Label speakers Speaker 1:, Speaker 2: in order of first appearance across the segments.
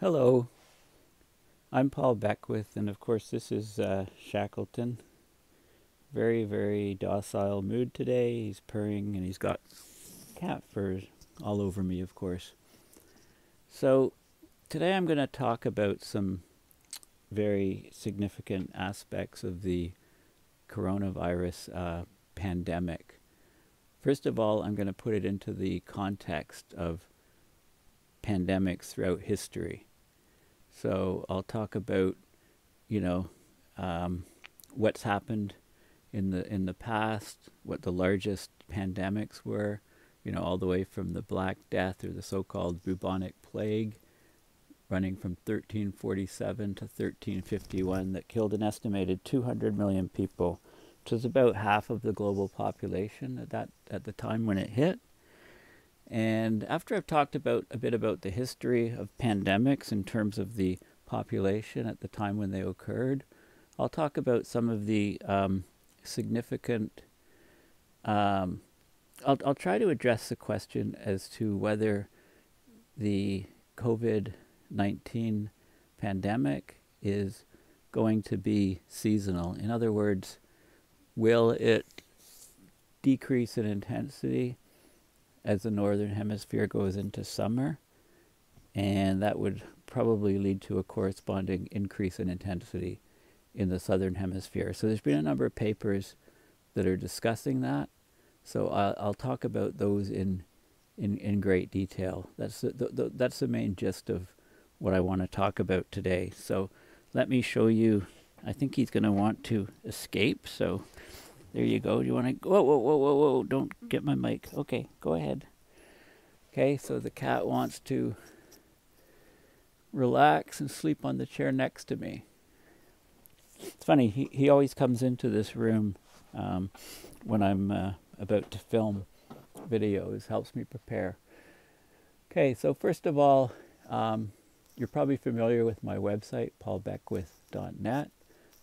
Speaker 1: Hello, I'm Paul Beckwith, and of course, this is uh, Shackleton. Very, very docile mood today. He's purring and he's got cat fur all over me, of course. So, today I'm going to talk about some very significant aspects of the coronavirus uh, pandemic. First of all, I'm going to put it into the context of pandemics throughout history. So I'll talk about, you know, um, what's happened in the in the past, what the largest pandemics were, you know, all the way from the Black Death or the so-called bubonic plague, running from 1347 to 1351, that killed an estimated 200 million people, which is about half of the global population at that at the time when it hit. And after I've talked about a bit about the history of pandemics in terms of the population at the time when they occurred, I'll talk about some of the um, significant. Um, I'll, I'll try to address the question as to whether the COVID 19 pandemic is going to be seasonal. In other words, will it decrease in intensity as the northern hemisphere goes into summer, and that would probably lead to a corresponding increase in intensity in the southern hemisphere. So there's been a number of papers that are discussing that. So I'll, I'll talk about those in in, in great detail. That's the, the, the, that's the main gist of what I want to talk about today. So let me show you. I think he's going to want to escape. So there you go. Do you want to? Whoa, whoa, whoa, whoa, whoa! Don't get my mic. Okay, go ahead. Okay, so the cat wants to relax and sleep on the chair next to me. It's funny. He he always comes into this room um, when I'm uh, about to film videos. Helps me prepare. Okay, so first of all, um, you're probably familiar with my website, paulbeckwith.net.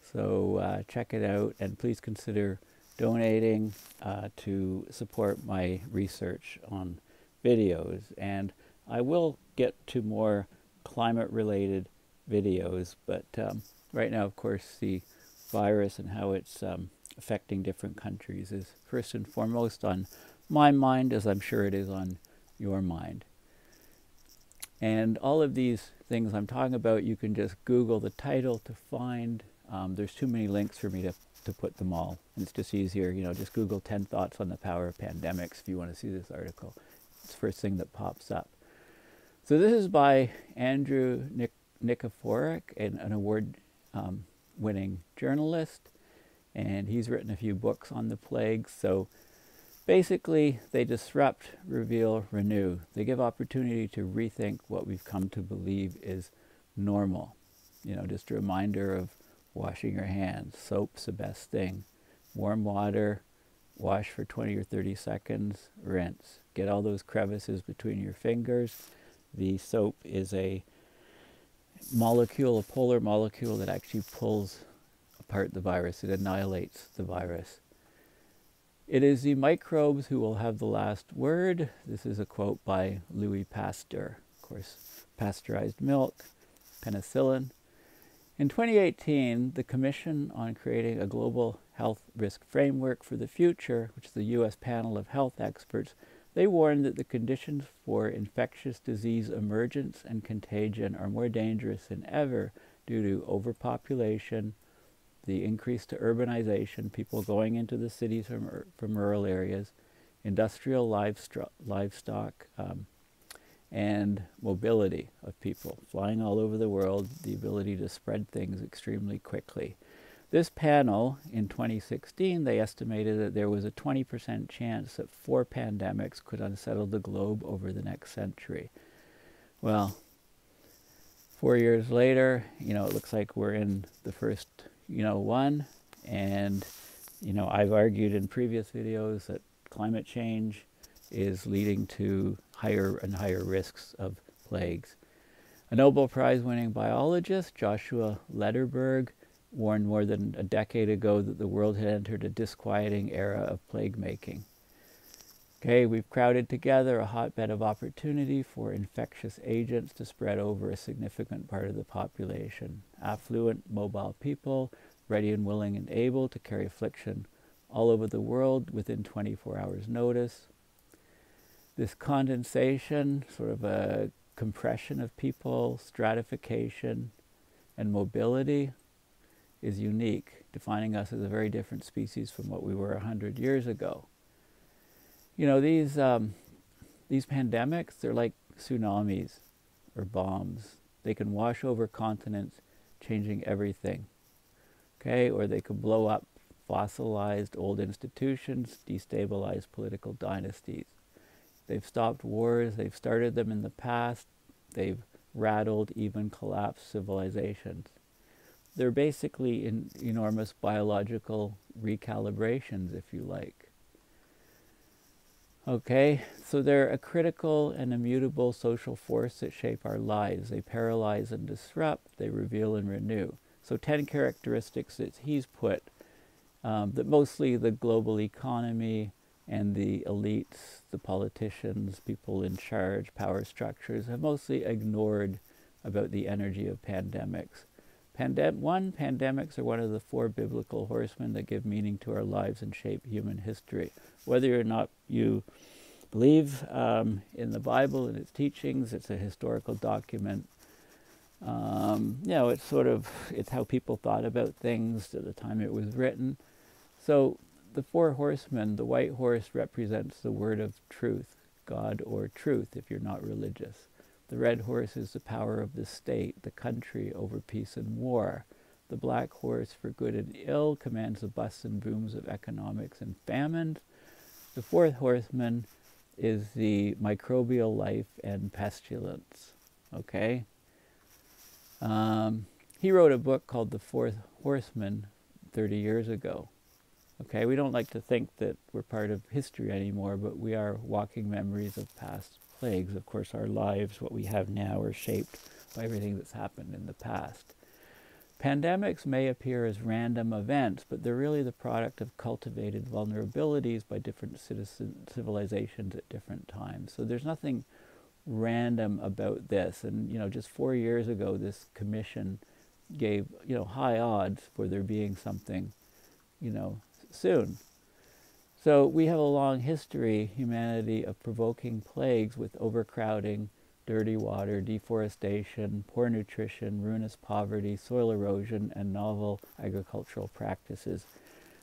Speaker 1: So uh, check it out and please consider donating uh, to support my research on videos. And I will get to more climate related videos, but um, right now, of course, the virus and how it's um, affecting different countries is first and foremost on my mind, as I'm sure it is on your mind. And all of these things I'm talking about, you can just Google the title to find. Um, there's too many links for me to to put them all. And it's just easier, you know, just Google 10 thoughts on the power of pandemics if you want to see this article. It's the first thing that pops up. So this is by Andrew Nik- Nikiforuk, an, an award um, winning journalist. And he's written a few books on the plagues. So basically, they disrupt, reveal, renew. They give opportunity to rethink what we've come to believe is normal. You know, just a reminder of washing your hands. Soap's the best thing. Warm water, wash for 20 or 30 seconds, rinse. Get all those crevices between your fingers. The soap is a molecule, a polar molecule that actually pulls apart the virus. It annihilates the virus. It is the microbes who will have the last word. This is a quote by Louis Pasteur. Of course, pasteurized milk, penicillin, in 2018, the Commission on Creating a Global Health Risk Framework for the Future, which is the U.S. panel of health experts, they warned that the conditions for infectious disease emergence and contagion are more dangerous than ever due to overpopulation, the increase to urbanization, people going into the cities from, from rural areas, industrial livestock, livestock um, and mobility of people, flying all over the world, the ability to spread things extremely quickly. This panel in 2016, they estimated that there was a 20% chance that four pandemics could unsettle the globe over the next century. Well, four years later, you know, it looks like we're in the first, you know, one. And, you know, I've argued in previous videos that climate change is leading to higher and higher risks of plagues. A Nobel Prize winning biologist, Joshua Lederberg, warned more than a decade ago that the world had entered a disquieting era of plague making. Okay, we've crowded together a hotbed of opportunity for infectious agents to spread over a significant part of the population. Affluent, mobile people, ready and willing and able to carry affliction all over the world within 24 hours' notice. This condensation, sort of a compression of people, stratification, and mobility is unique, defining us as a very different species from what we were 100 years ago. You know, these, um, these pandemics, they're like tsunamis or bombs. They can wash over continents, changing everything. Okay, or they could blow up fossilized old institutions, destabilize political dynasties. They've stopped wars, they've started them in the past, they've rattled, even collapsed civilizations. They're basically in enormous biological recalibrations, if you like. Okay, so they're a critical and immutable social force that shape our lives. They paralyze and disrupt, they reveal and renew. So, 10 characteristics that he's put um, that mostly the global economy and the elites, the politicians, people in charge, power structures have mostly ignored about the energy of pandemics. Pandem- one, pandemics are one of the four biblical horsemen that give meaning to our lives and shape human history. Whether or not you believe um, in the Bible and its teachings, it's a historical document um, you know, it's sort of it's how people thought about things at the time it was written. So the four horsemen, the white horse represents the word of truth, God or truth, if you're not religious. The red horse is the power of the state, the country over peace and war. The black horse, for good and ill, commands the busts and booms of economics and famine. The fourth horseman is the microbial life and pestilence. Okay? Um, he wrote a book called The Fourth Horseman 30 years ago. Okay, we don't like to think that we're part of history anymore, but we are walking memories of past plagues. Of course, our lives, what we have now, are shaped by everything that's happened in the past. Pandemics may appear as random events, but they're really the product of cultivated vulnerabilities by different citizen, civilizations at different times. So there's nothing random about this. And, you know, just four years ago, this commission gave, you know, high odds for there being something, you know, soon. So we have a long history, humanity, of provoking plagues with overcrowding, dirty water, deforestation, poor nutrition, ruinous poverty, soil erosion, and novel agricultural practices.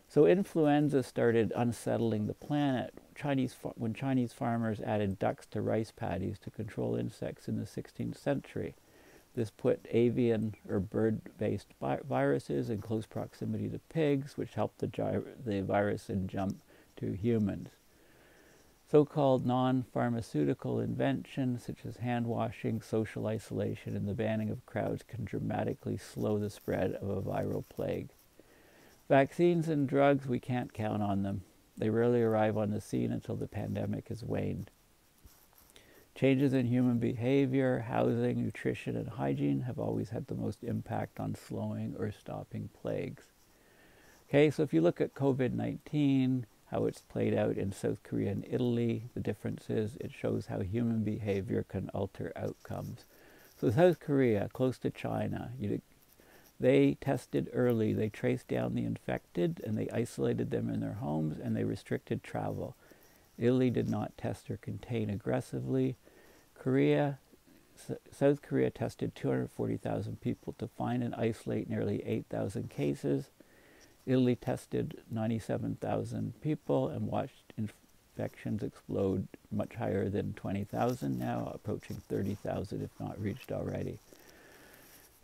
Speaker 1: So influenza started unsettling the planet Chinese when Chinese farmers added ducks to rice paddies to control insects in the 16th century. This put avian or bird-based viruses in close proximity to pigs, which helped the, the virus jump to humans. So-called non-pharmaceutical inventions such as hand washing, social isolation, and the banning of crowds can dramatically slow the spread of a viral plague. Vaccines and drugs, we can't count on them. They rarely arrive on the scene until the pandemic has waned. Changes in human behavior, housing, nutrition, and hygiene have always had the most impact on slowing or stopping plagues. Okay, so if you look at COVID 19, how it's played out in South Korea and Italy, the difference is it shows how human behavior can alter outcomes. So, South Korea, close to China, you'd they tested early. They traced down the infected and they isolated them in their homes and they restricted travel. Italy did not test or contain aggressively. Korea, South Korea tested 240,000 people to find and isolate nearly 8,000 cases. Italy tested 97,000 people and watched infections explode much higher than 20,000 now, approaching 30,000 if not reached already.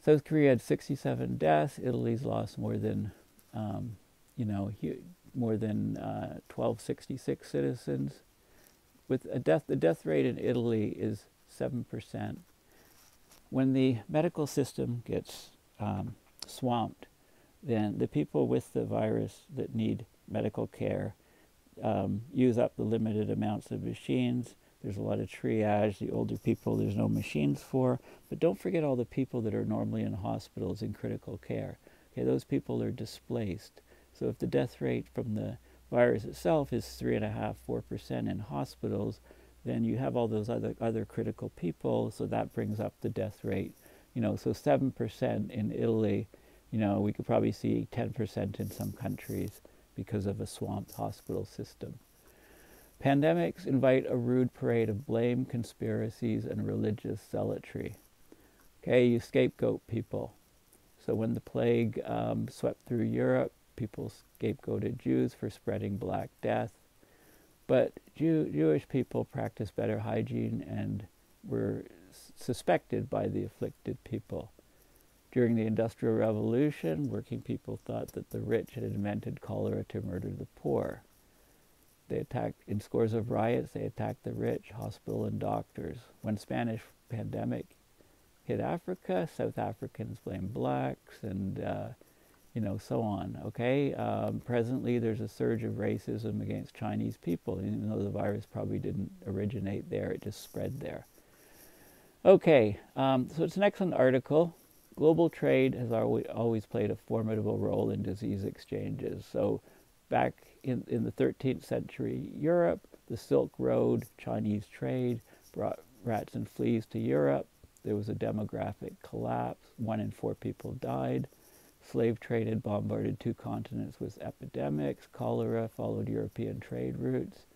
Speaker 1: South Korea had 67 deaths. Italy's lost more than, um, you know, more than uh, 1266 citizens. With a death, the death rate in Italy is seven percent. When the medical system gets um, swamped, then the people with the virus that need medical care um, use up the limited amounts of machines there's a lot of triage. The older people, there's no machines for. But don't forget all the people that are normally in hospitals in critical care. Okay, those people are displaced. So if the death rate from the virus itself is three and a half, four percent in hospitals, then you have all those other other critical people, so that brings up the death rate. You know, so seven percent in Italy. You know, we could probably see ten percent in some countries because of a swamped hospital system. Pandemics invite a rude parade of blame, conspiracies, and religious zealotry. Okay, you scapegoat people. So when the plague um, swept through Europe, people scapegoated Jews for spreading Black Death. But Jew- Jewish people practiced better hygiene and were suspected by the afflicted people. During the Industrial Revolution, working people thought that the rich had invented cholera to murder the poor. They attacked, in scores of riots, they attacked the rich, hospital, and doctors. When Spanish pandemic hit Africa, South Africans blamed blacks, and uh, you know, so on. Okay, um, presently there's a surge of racism against Chinese people, even though the virus probably didn't originate there; it just spread there. Okay, um, so it's an excellent article. Global trade has always played a formidable role in disease exchanges. So, back in, in the 13th century Europe, the Silk Road Chinese trade brought rats and fleas to Europe. There was a demographic collapse. One in four people died. Slave trade had bombarded two continents with epidemics. Cholera followed European trade routes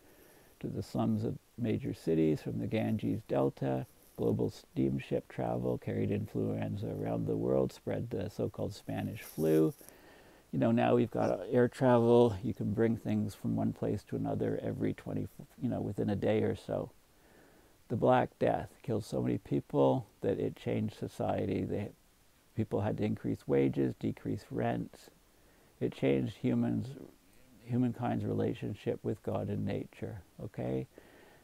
Speaker 1: to the slums of major cities from the Ganges Delta. Global steamship travel carried influenza around the world, spread the so called Spanish flu you know, now we've got uh, air travel. You can bring things from one place to another every 20, you know, within a day or so. The Black Death killed so many people that it changed society. They, people had to increase wages, decrease rents. It changed humans, humankind's relationship with God and nature. Okay,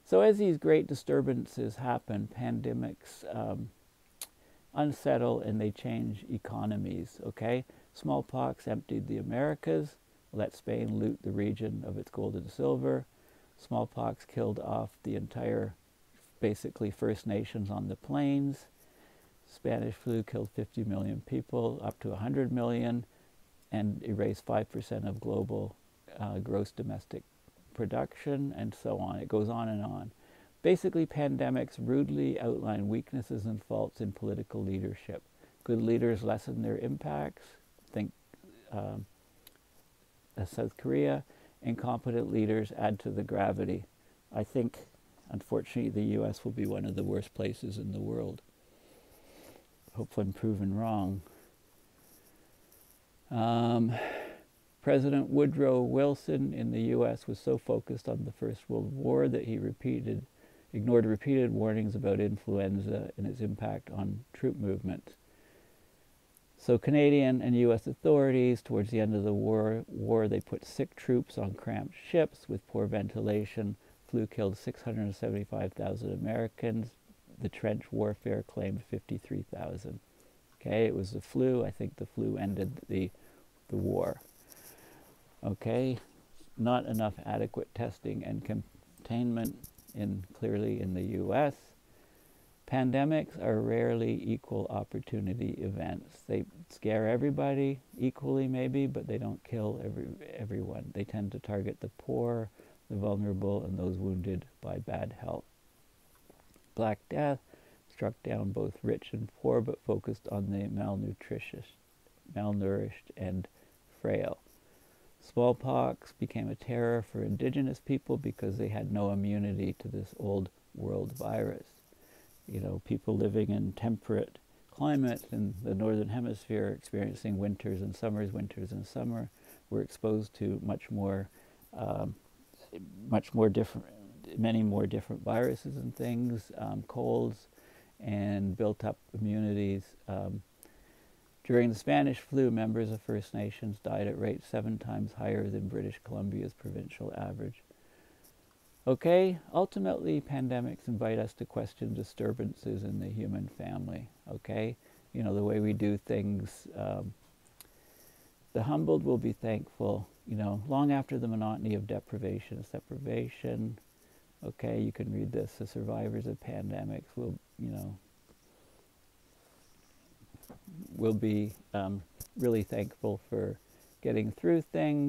Speaker 1: so as these great disturbances happen, pandemics um, unsettle and they change economies. Okay, Smallpox emptied the Americas, let Spain loot the region of its gold and silver. Smallpox killed off the entire, basically, First Nations on the plains. Spanish flu killed 50 million people, up to 100 million, and erased 5% of global uh, gross domestic production, and so on. It goes on and on. Basically, pandemics rudely outline weaknesses and faults in political leadership. Good leaders lessen their impacts, think um, South Korea, incompetent leaders add to the gravity. I think, unfortunately, the U.S. will be one of the worst places in the world. Hopefully, I'm proven wrong. Um, President Woodrow Wilson in the U.S. was so focused on the First World War that he repeated, ignored repeated warnings about influenza and its impact on troop movements. So Canadian and U.S. authorities, towards the end of the war, war, they put sick troops on cramped ships with poor ventilation. Flu killed 675,000 Americans. The trench warfare claimed 53,000. Okay, it was the flu. I think the flu ended the the war. Okay, not enough adequate testing and containment in clearly in the U.S. Pandemics are rarely equal opportunity events. They scare everybody equally, maybe, but they don't kill every, everyone. They tend to target the poor, the vulnerable, and those wounded by bad health. Black Death struck down both rich and poor, but focused on the malnutritious, malnourished, and frail. Smallpox became a terror for indigenous people because they had no immunity to this old world virus you know, people living in temperate climate in the northern hemisphere experiencing winters and summers, winters and summer, were exposed to much more, um, much more different, many more different viruses and things, um, colds, and built up immunities. Um, during the Spanish flu, members of First Nations died at rates seven times higher than British Columbia's provincial average. Okay, ultimately, pandemics invite us to question disturbances in the human family. Okay, you know, the way we do things. Um, the humbled will be thankful, you know, long after the monotony of deprivation deprivation. Okay, you can read this. The survivors of pandemics will, you know, will be um, really thankful for getting through things.